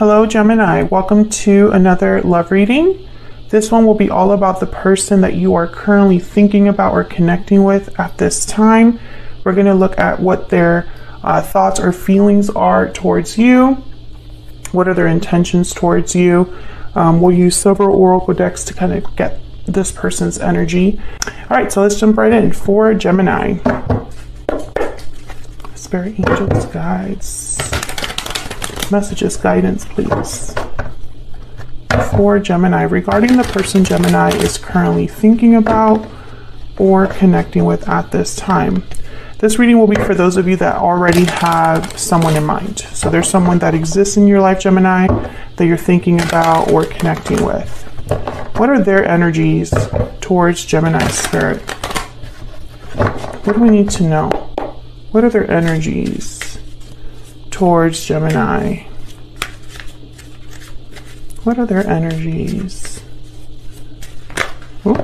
Hello, Gemini. Welcome to another love reading. This one will be all about the person that you are currently thinking about or connecting with at this time. We're going to look at what their uh, thoughts or feelings are towards you. What are their intentions towards you? Um, we'll use several oracle decks to kind of get this person's energy. All right, so let's jump right in for Gemini. Spirit angels, guides, messages, guidance, please. For Gemini, regarding the person Gemini is currently thinking about or connecting with at this time. This reading will be for those of you that already have someone in mind. So there's someone that exists in your life, Gemini, that you're thinking about or connecting with. What are their energies towards Gemini spirit? What do we need to know? What are their energies towards Gemini? What are their energies? Ooh.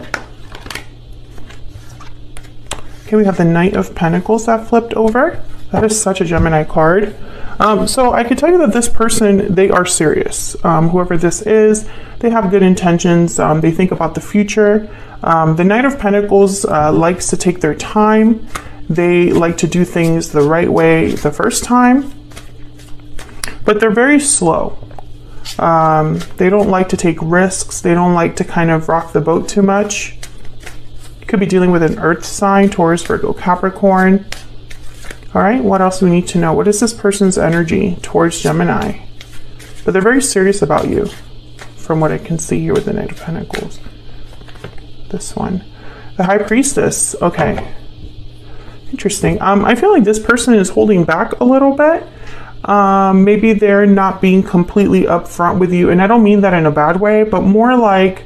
Okay, we have the Knight of Pentacles that flipped over. That is such a Gemini card. Um, so I can tell you that this person, they are serious. Um, whoever this is, they have good intentions. Um, they think about the future. Um, the Knight of Pentacles uh, likes to take their time. They like to do things the right way the first time, but they're very slow. Um, they don't like to take risks. They don't like to kind of rock the boat too much. You could be dealing with an earth sign, Taurus, Virgo, Capricorn. All right, what else do we need to know? What is this person's energy towards Gemini? But they're very serious about you, from what I can see here with the Knight of Pentacles. This one. The High Priestess. Okay. Interesting. Um, I feel like this person is holding back a little bit. Um, maybe they're not being completely upfront with you. And I don't mean that in a bad way, but more like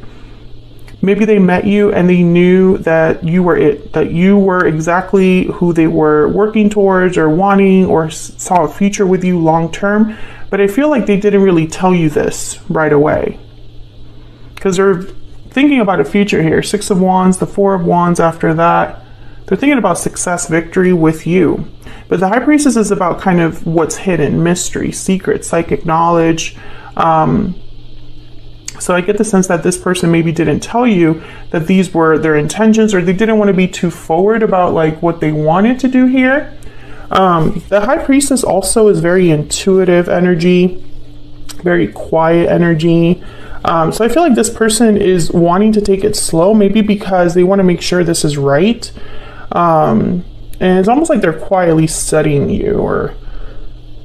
maybe they met you and they knew that you were it, that you were exactly who they were working towards or wanting or saw a future with you long term. But I feel like they didn't really tell you this right away because they're thinking about a future here. Six of Wands, the Four of Wands after that. They're thinking about success, victory with you. But the High Priestess is about kind of what's hidden, mystery, secret, psychic knowledge. Um, so I get the sense that this person maybe didn't tell you that these were their intentions or they didn't want to be too forward about like what they wanted to do here. Um, the High Priestess also is very intuitive energy, very quiet energy. Um, so I feel like this person is wanting to take it slow, maybe because they want to make sure this is right. Um, and it's almost like they're quietly studying you or,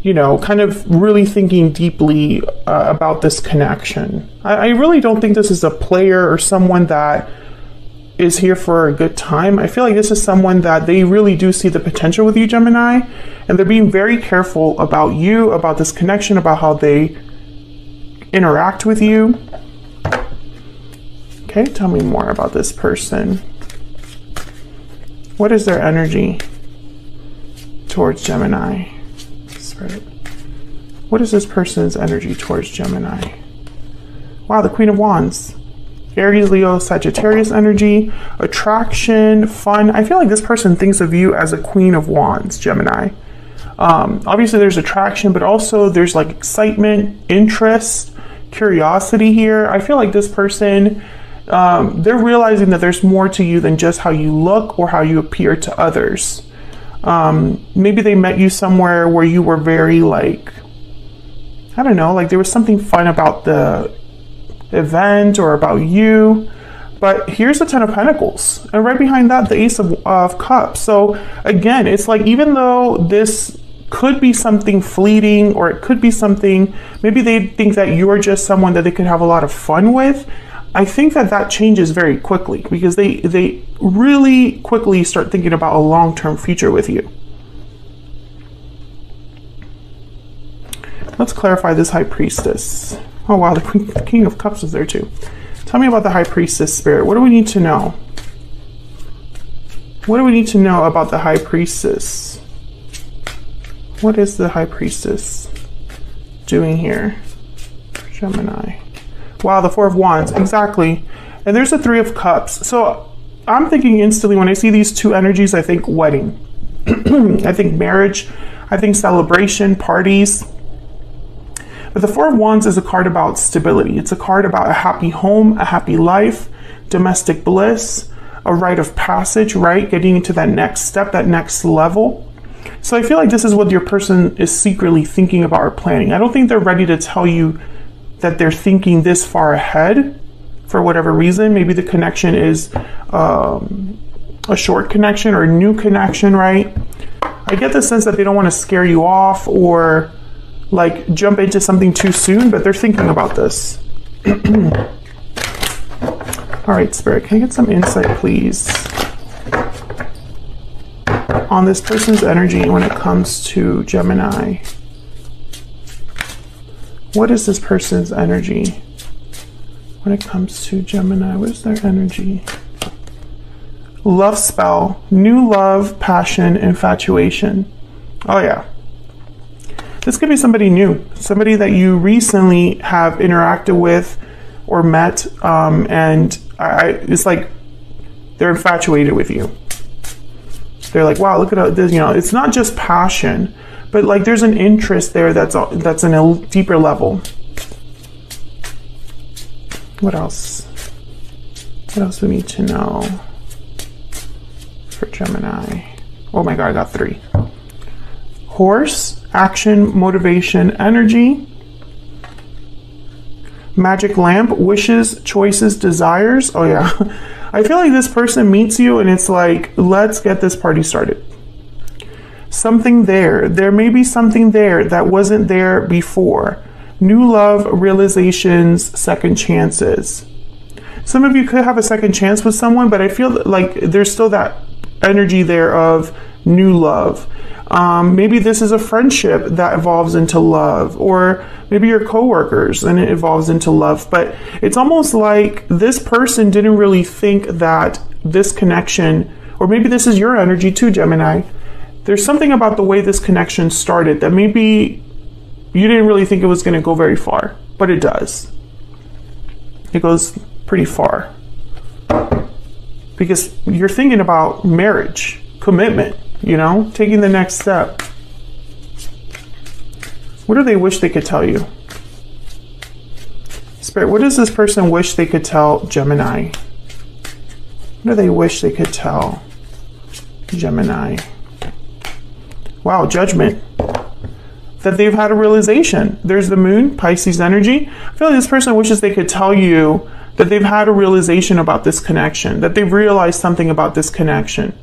you know, kind of really thinking deeply uh, about this connection. I, I really don't think this is a player or someone that is here for a good time. I feel like this is someone that they really do see the potential with you, Gemini, and they're being very careful about you, about this connection, about how they interact with you. Okay, tell me more about this person. What is their energy towards Gemini? Spirit. What is this person's energy towards Gemini? Wow, the Queen of Wands. Aries, Leo, Sagittarius energy, attraction, fun. I feel like this person thinks of you as a Queen of Wands, Gemini. Um, obviously, there's attraction, but also there's like excitement, interest, curiosity here. I feel like this person um, they're realizing that there's more to you than just how you look or how you appear to others. Um, maybe they met you somewhere where you were very like, I don't know, like there was something fun about the event or about you. But here's the Ten of Pentacles, and right behind that, the Ace of, of Cups. So again, it's like even though this could be something fleeting or it could be something maybe they think that you're just someone that they could have a lot of fun with I think that that changes very quickly because they they really quickly start thinking about a long-term future with you. Let's clarify this high priestess. Oh wow, the king of cups is there too. Tell me about the high priestess spirit. What do we need to know? What do we need to know about the high priestess? What is the high priestess doing here? Gemini. Wow, the Four of Wands, exactly. And there's the Three of Cups. So I'm thinking instantly when I see these two energies, I think wedding. I think marriage. I think celebration, parties. But the Four of Wands is a card about stability. It's a card about a happy home, a happy life, domestic bliss, a rite of passage, right? Getting into that next step, that next level. So I feel like this is what your person is secretly thinking about or planning. I don't think they're ready to tell you that they're thinking this far ahead for whatever reason. Maybe the connection is um, a short connection or a new connection, right? I get the sense that they don't want to scare you off or like jump into something too soon, but they're thinking about this. All right, Spirit, can I get some insight, please, on this person's energy when it comes to Gemini? What is this person's energy when it comes to Gemini? What is their energy? Love spell, new love, passion, infatuation. Oh, yeah. This could be somebody new, somebody that you recently have interacted with or met, um, and I, it's like they're infatuated with you. They're like, wow, look at this. You know, it's not just passion, but like there's an interest there that's that's in a deeper level. What else? What else we need to know for Gemini? Oh my god, I got three. Horse, action, motivation, energy. Magic lamp, wishes, choices, desires. Oh, yeah. I feel like this person meets you and it's like, let's get this party started. Something there. There may be something there that wasn't there before. New love, realizations, second chances. Some of you could have a second chance with someone, but I feel like there's still that energy there of new love. Um, maybe this is a friendship that evolves into love, or maybe you're coworkers and it evolves into love. But it's almost like this person didn't really think that this connection, or maybe this is your energy too, Gemini. There's something about the way this connection started that maybe you didn't really think it was going to go very far, but it does. It goes pretty far. Because you're thinking about marriage, commitment you know, taking the next step. What do they wish they could tell you? Spirit, what does this person wish they could tell Gemini? What do they wish they could tell Gemini? Wow, judgment. That they've had a realization. There's the moon, Pisces energy. I feel like this person wishes they could tell you that they've had a realization about this connection, that they've realized something about this connection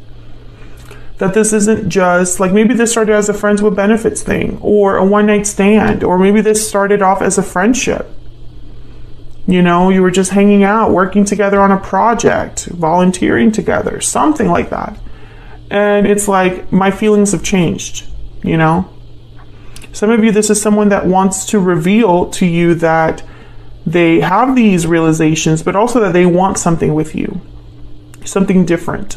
that this isn't just like maybe this started as a friends with benefits thing or a one night stand, or maybe this started off as a friendship. You know, you were just hanging out, working together on a project, volunteering together, something like that. And it's like my feelings have changed, you know? Some of you, this is someone that wants to reveal to you that they have these realizations, but also that they want something with you, something different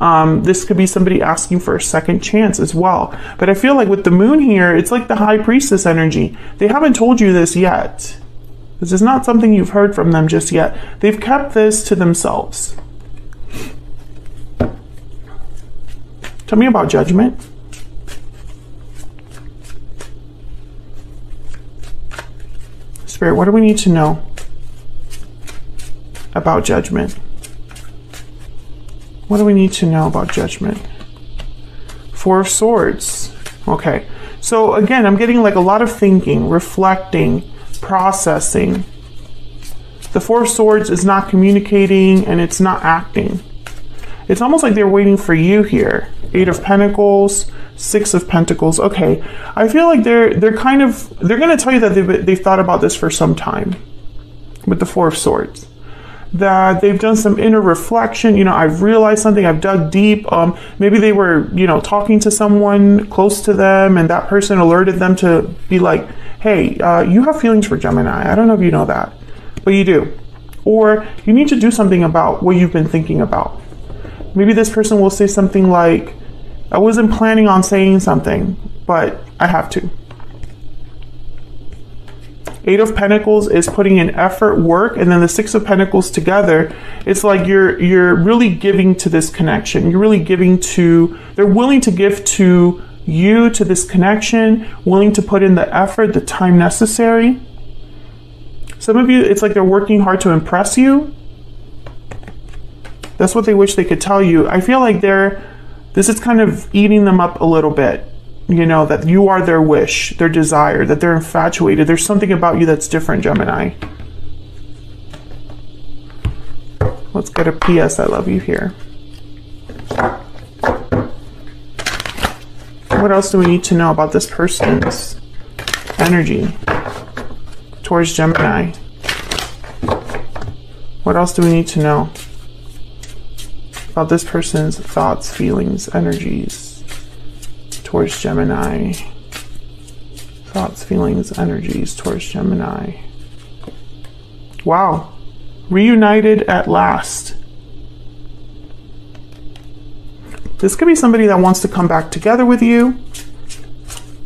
um, this could be somebody asking for a second chance as well. But I feel like with the moon here, it's like the high priestess energy. They haven't told you this yet. This is not something you've heard from them just yet. They've kept this to themselves. Tell me about judgment. Spirit, what do we need to know about judgment? What do we need to know about judgment? Four of Swords. Okay. So again, I'm getting like a lot of thinking, reflecting, processing. The Four of Swords is not communicating and it's not acting. It's almost like they're waiting for you here. Eight of Pentacles, Six of Pentacles. Okay, I feel like they're they're kind of they're going to tell you that they've they've thought about this for some time with the Four of Swords that they've done some inner reflection. You know, I've realized something, I've dug deep. Um, maybe they were, you know, talking to someone close to them and that person alerted them to be like, hey, uh, you have feelings for Gemini. I don't know if you know that, but you do. Or you need to do something about what you've been thinking about. Maybe this person will say something like, I wasn't planning on saying something, but I have to. Eight of Pentacles is putting in effort, work, and then the Six of Pentacles together, it's like you're you're really giving to this connection. You're really giving to they're willing to give to you to this connection, willing to put in the effort, the time necessary. Some of you, it's like they're working hard to impress you. That's what they wish they could tell you. I feel like they're, this is kind of eating them up a little bit. You know, that you are their wish, their desire, that they're infatuated. There's something about you that's different, Gemini. Let's get a PS I love you here. What else do we need to know about this person's energy towards Gemini? What else do we need to know about this person's thoughts, feelings, energies towards Gemini? Thoughts, feelings, energies towards Gemini. Wow. Reunited at last. This could be somebody that wants to come back together with you.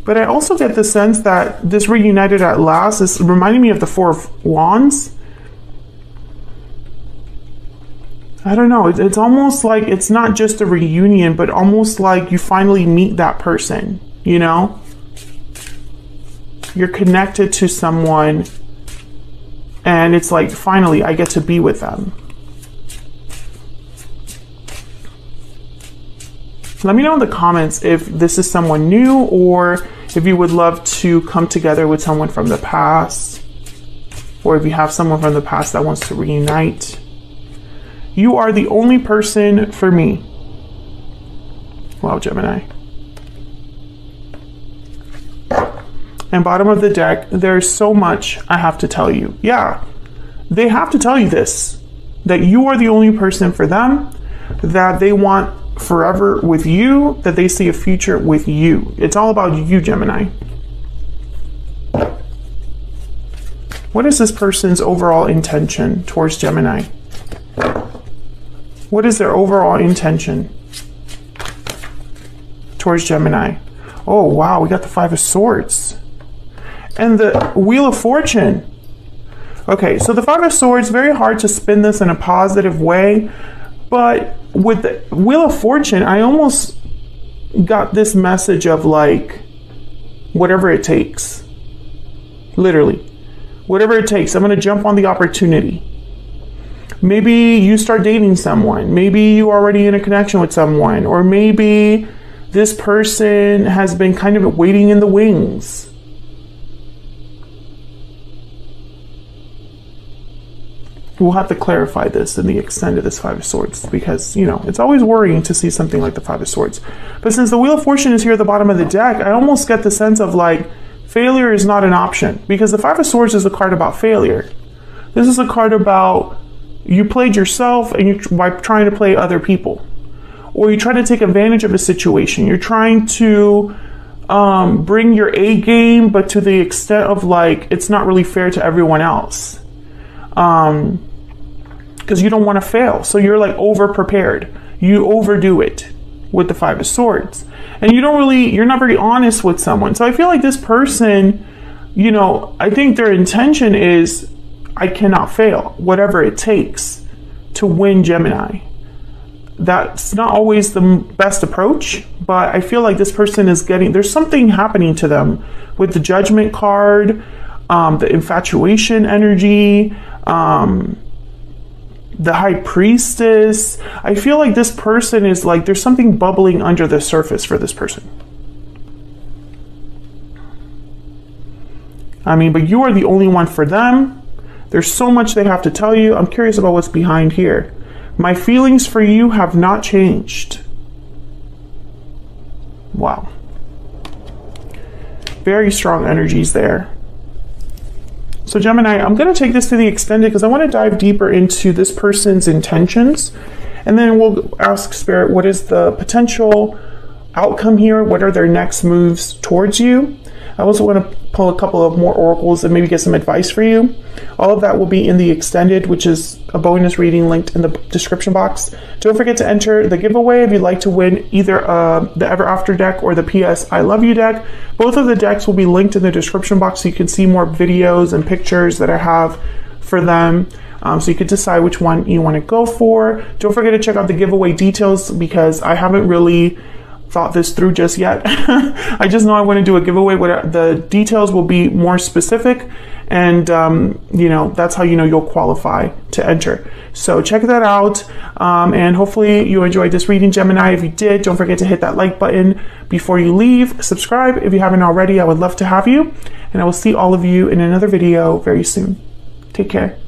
But I also get the sense that this reunited at last is reminding me of the Four of Wands. I don't know. It's almost like it's not just a reunion, but almost like you finally meet that person, you know? You're connected to someone, and it's like finally I get to be with them. Let me know in the comments if this is someone new or if you would love to come together with someone from the past or if you have someone from the past that wants to reunite. You are the only person for me. Wow, Gemini. And bottom of the deck, there's so much I have to tell you. Yeah, they have to tell you this that you are the only person for them, that they want forever with you, that they see a future with you. It's all about you, Gemini. What is this person's overall intention towards Gemini? What is their overall intention towards Gemini? Oh, wow, we got the Five of Swords. And the Wheel of Fortune. Okay, so the Five of Swords, very hard to spin this in a positive way, but with the Wheel of Fortune, I almost got this message of like, whatever it takes. Literally. Whatever it takes. I'm going to jump on the opportunity. Maybe you start dating someone. Maybe you already in a connection with someone. Or maybe this person has been kind of waiting in the wings we'll have to clarify this in the extent of this Five of Swords because, you know, it's always worrying to see something like the Five of Swords. But since the Wheel of Fortune is here at the bottom of the deck, I almost get the sense of like failure is not an option because the Five of Swords is a card about failure. This is a card about you played yourself and you by trying to play other people. Or you try to take advantage of a situation. You're trying to um, bring your A game, but to the extent of like it's not really fair to everyone else um, because you don't want to fail. So you're like over prepared. You overdo it with the Five of Swords. And you don't really, you're not very honest with someone. So I feel like this person, you know, I think their intention is I cannot fail, whatever it takes to win Gemini. That's not always the best approach, but I feel like this person is getting, there's something happening to them with the judgment card, um, the infatuation energy, um, the high priestess. I feel like this person is like there's something bubbling under the surface for this person. I mean, but you are the only one for them. There's so much they have to tell you. I'm curious about what's behind here. My feelings for you have not changed. Wow. Very strong energies there. So Gemini, I'm going to take this to the extended because I want to dive deeper into this person's intentions. And then we'll ask Spirit, what is the potential outcome here? What are their next moves towards you? I also want to pull a couple of more oracles and maybe get some advice for you. All of that will be in the extended, which is a bonus reading linked in the description box. Don't forget to enter the giveaway if you'd like to win either uh, the Ever After deck or the PS I Love You deck. Both of the decks will be linked in the description box so you can see more videos and pictures that I have for them. Um, so you could decide which one you want to go for. Don't forget to check out the giveaway details because I haven't really thought this through just yet. I just know I want to do a giveaway where the details will be more specific and um, you know that's how you know you'll qualify to enter. So check that out um, and hopefully you enjoyed this reading gemini. If you did don't forget to hit that like button. Before you leave subscribe if you haven't already. I would love to have you and i will see all of you in another video very soon. Take care